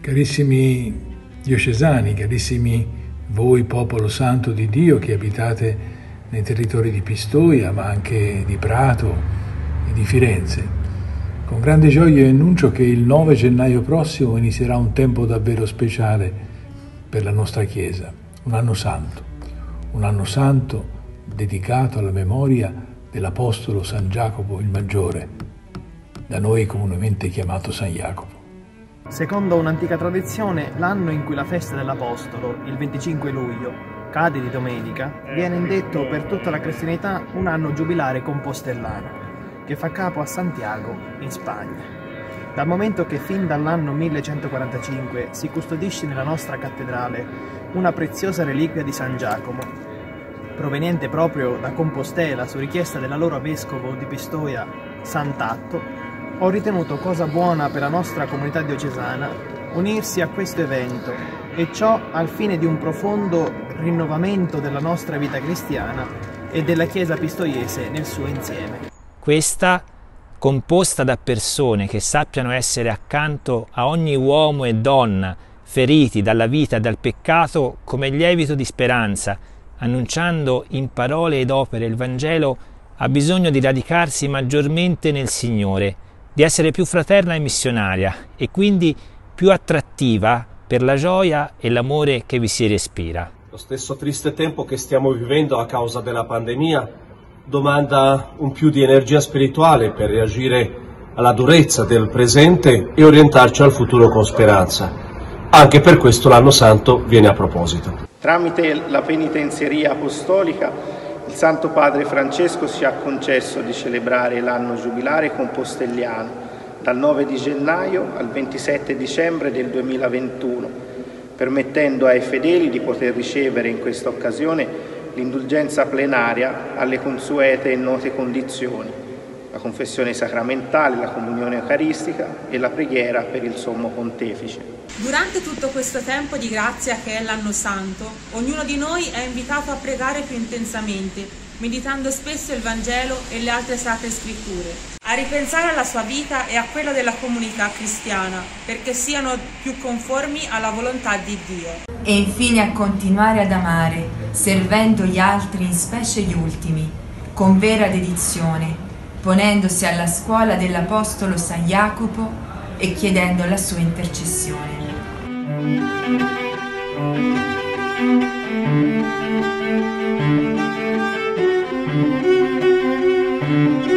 Carissimi diocesani, carissimi voi popolo santo di Dio che abitate nei territori di Pistoia, ma anche di Prato e di Firenze, con grande gioia annuncio che il 9 gennaio prossimo inizierà un tempo davvero speciale per la nostra Chiesa, un anno santo, un anno santo dedicato alla memoria dell'Apostolo San Giacopo il Maggiore, da noi comunemente chiamato San Jacopo. Secondo un'antica tradizione, l'anno in cui la festa dell'Apostolo, il 25 luglio, cade di domenica, viene indetto per tutta la cristianità un anno giubilare compostellano, che fa capo a Santiago, in Spagna. Dal momento che fin dall'anno 1145 si custodisce nella nostra cattedrale una preziosa reliquia di San Giacomo, proveniente proprio da Compostela su richiesta dell'allora vescovo di Pistoia, Sant'Atto, ho ritenuto cosa buona per la nostra comunità diocesana unirsi a questo evento e ciò al fine di un profondo rinnovamento della nostra vita cristiana e della Chiesa pistoiese nel suo insieme. Questa composta da persone che sappiano essere accanto a ogni uomo e donna feriti dalla vita e dal peccato come lievito di speranza, annunciando in parole ed opere il Vangelo, ha bisogno di radicarsi maggiormente nel Signore di essere più fraterna e missionaria e quindi più attrattiva per la gioia e l'amore che vi si respira. Lo stesso triste tempo che stiamo vivendo a causa della pandemia domanda un più di energia spirituale per reagire alla durezza del presente e orientarci al futuro con speranza. Anche per questo l'anno santo viene a proposito. Tramite la penitenzieria apostolica il Santo Padre Francesco ci ha concesso di celebrare l'anno giubilare compostelliano dal 9 di gennaio al 27 dicembre del 2021, permettendo ai fedeli di poter ricevere in questa occasione l'indulgenza plenaria alle consuete e note condizioni, la confessione sacramentale, la comunione eucaristica e la preghiera per il Sommo Pontefice. Durante tutto questo tempo di grazia che è l'anno santo, ognuno di noi è invitato a pregare più intensamente, meditando spesso il Vangelo e le altre sacre scritture, a ripensare alla sua vita e a quella della comunità cristiana, perché siano più conformi alla volontà di Dio. E infine a continuare ad amare, servendo gli altri, in specie gli ultimi, con vera dedizione, ponendosi alla scuola dell'Apostolo San Jacopo e chiedendo la sua intercessione. Thank